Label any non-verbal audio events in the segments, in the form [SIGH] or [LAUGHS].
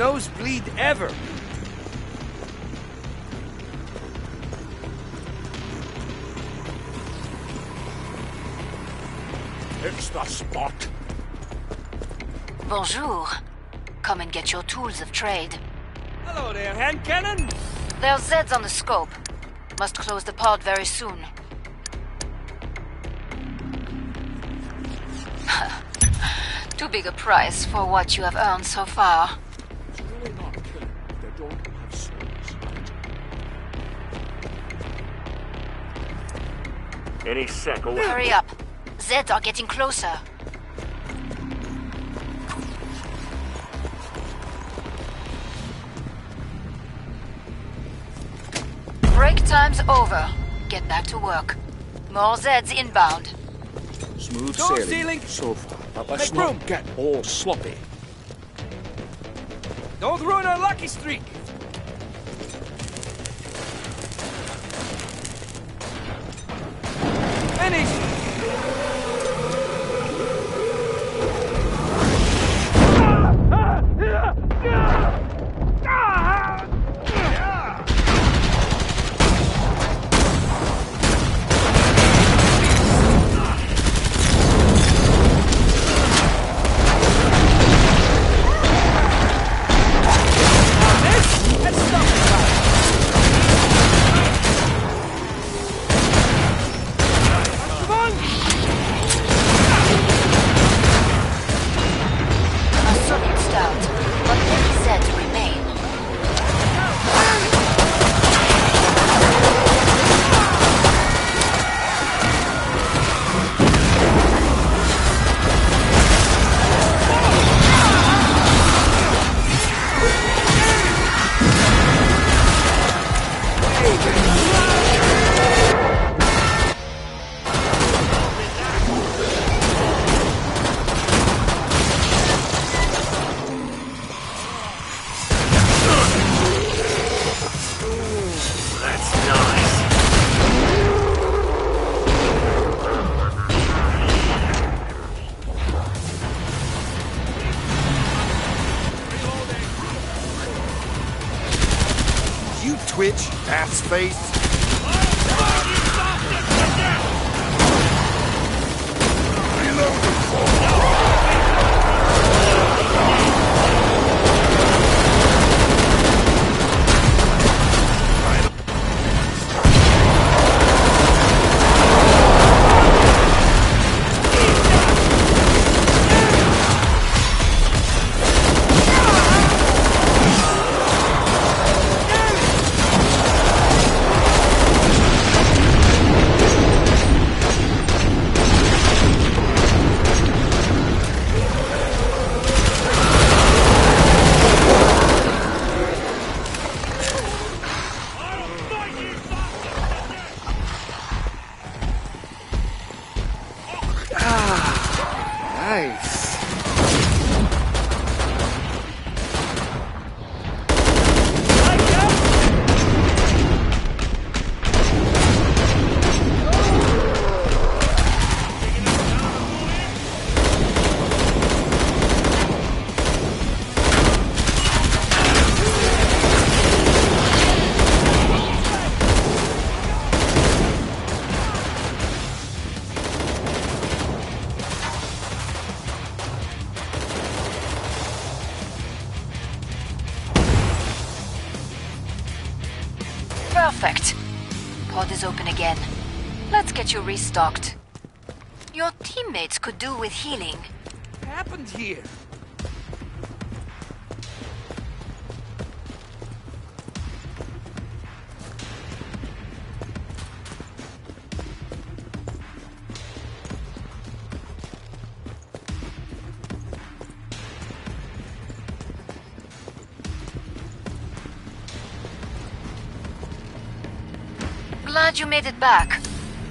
Nosebleed ever. It's the spot. Bonjour. Come and get your tools of trade. Hello there, hand cannon. There's Zeds on the scope. Must close the pod very soon. [LAUGHS] Too big a price for what you have earned so far. Don't have souls. Any sec or Hurry up. Zeds are getting closer. Break time's over. Get back to work. More Zeds inbound. Smooth Door sailing ceiling. so far, but let's Make not room. get all sloppy. Don't ruin our lucky streak. Finish. Ass Perfect. Pod is open again. Let's get you restocked. Your teammates could do with healing. What happened here? Glad you made it back.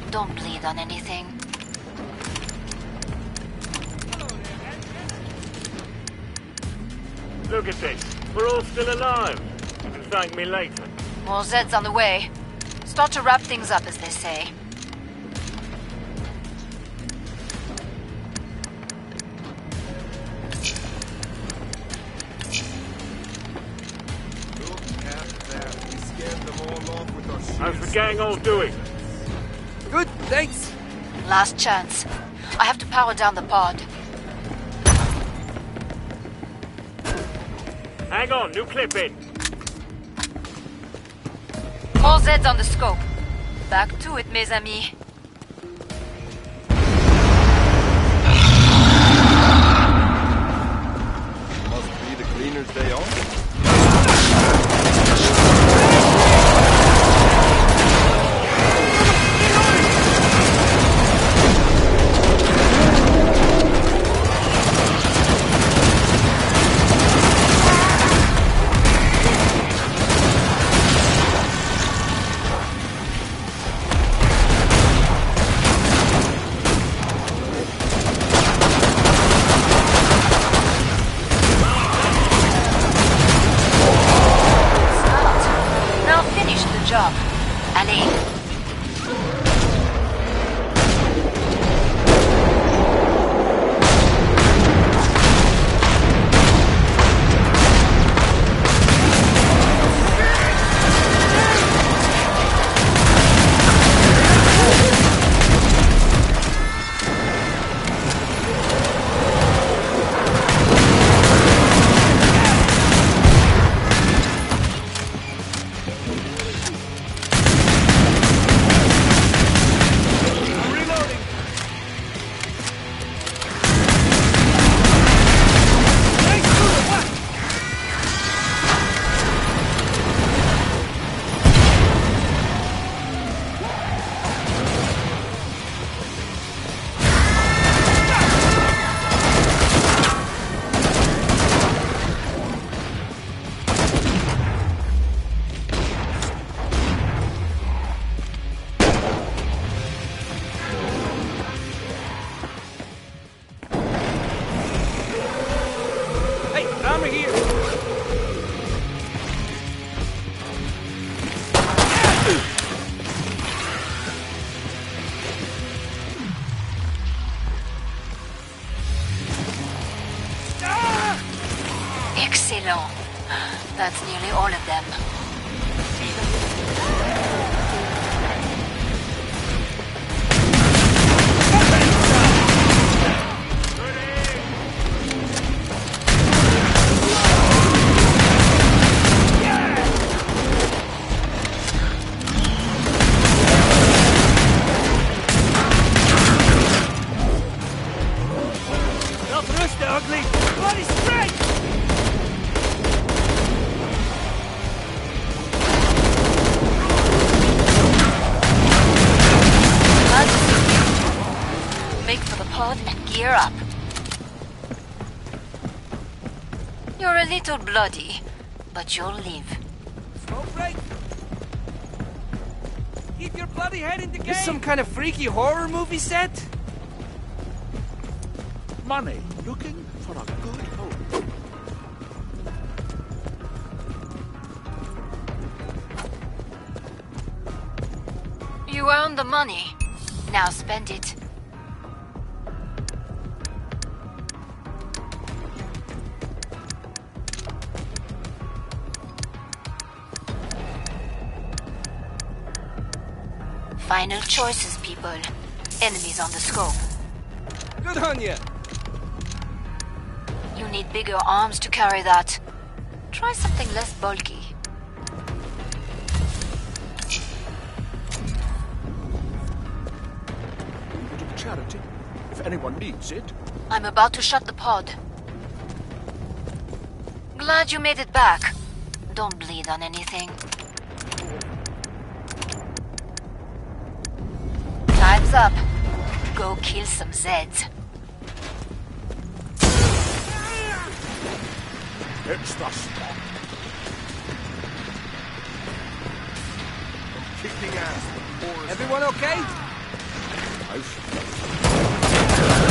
Don't bleed on anything. Look at this. We're all still alive. You can thank me later. More Zeds on the way. Start to wrap things up, as they say. How's the gang all doing? Good, thanks. Last chance. I have to power down the pod. Hang on, new clip in. More Zeds on the scope. Back to it, mes amis. Must be the cleaner's day off. Let's make for the pod and gear up. You're a little bloody, but you'll live. Smoke break. Keep your bloody head in the game. This some kind of freaky horror movie set? Money. Looking for a good home. You earned the money. Now spend it. Final choices, people. Enemies on the scope. Good on you. You need bigger arms to carry that. Try something less bulky. Bit of charity. If anyone needs it. I'm about to shut the pod. Glad you made it back. Don't bleed on anything. Time's up. Go kill some Zeds. It's the spot. Kicking ass. Everyone okay? House.